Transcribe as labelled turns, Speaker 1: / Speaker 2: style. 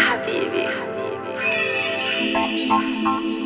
Speaker 1: Habibi. Habibi.